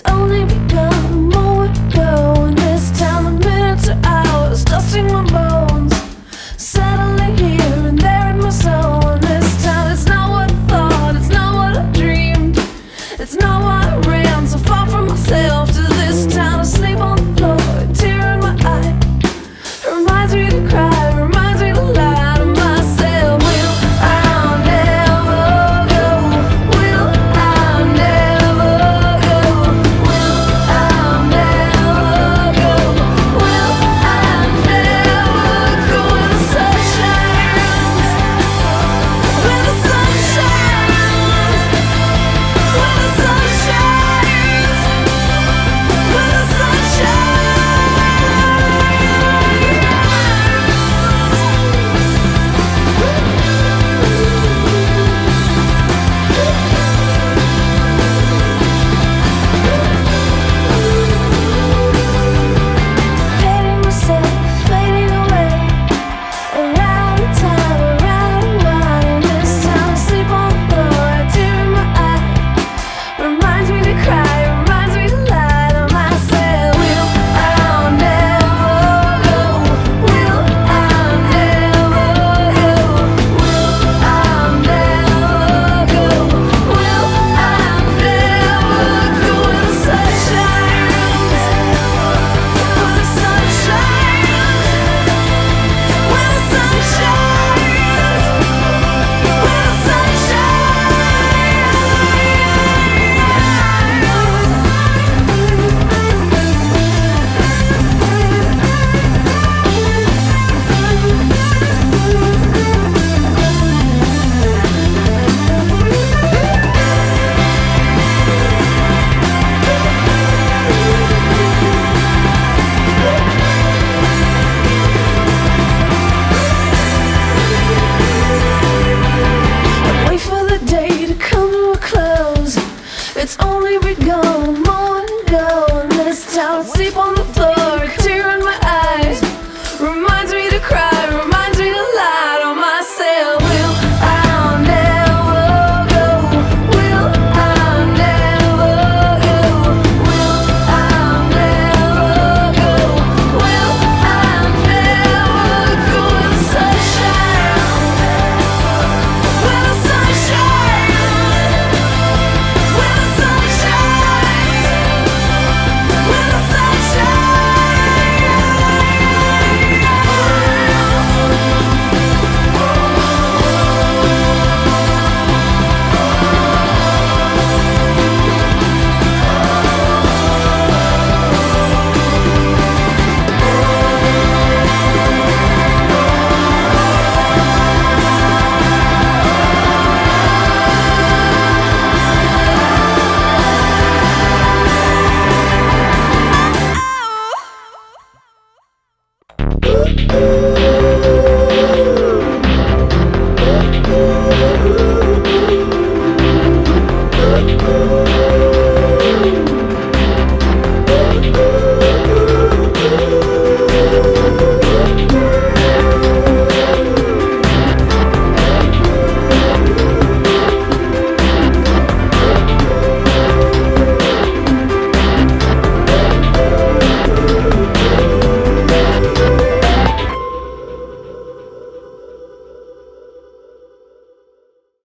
it's only because It's only begun, moon down, let's down, sleep on